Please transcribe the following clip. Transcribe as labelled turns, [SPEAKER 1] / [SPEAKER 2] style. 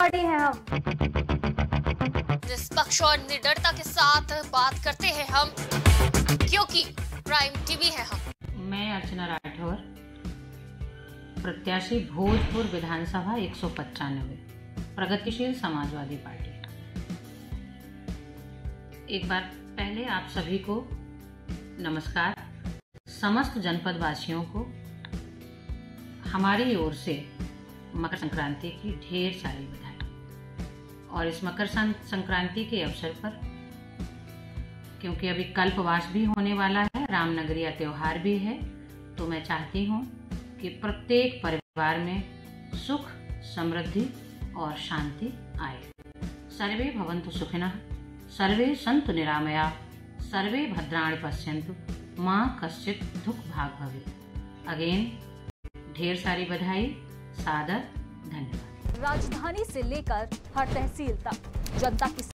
[SPEAKER 1] Party हैं हम।
[SPEAKER 2] निष्पक्ष और निडरता के साथ बात करते हैं हम क्योंकि प्राइम टीवी है हम।
[SPEAKER 3] मैं अर्चना राठौर प्रत्याशी भोजपुर विधानसभा एक सौ प्रगतिशील समाजवादी पार्टी। एक बार पहले आप सभी को नमस्कार। समस्त जनपद वासियों को हमारी ओर से मकर संक्रांति की ढेर सारी बधाई। और इस मकर संक्रांति के अवसर पर, क्योंकि अभी कल्पवास भी होने वाला है रामनगरिया त्योहार भी है तो मैं चाहती हूँ कि प्रत्येक परिवार में सुख, समृद्धि और शांति आए। सर्वे भवन्तु सुखिनः, सर्वे सन्तु निरामया, सर्वे भद्राणि पश्यन्तु, माँ कश्चित दुख भाग भवे अगेन, ढेर सारी बधाई, सादर, धन्यवाद।
[SPEAKER 1] राजधानी से लेकर हर तहसील तक। जनता की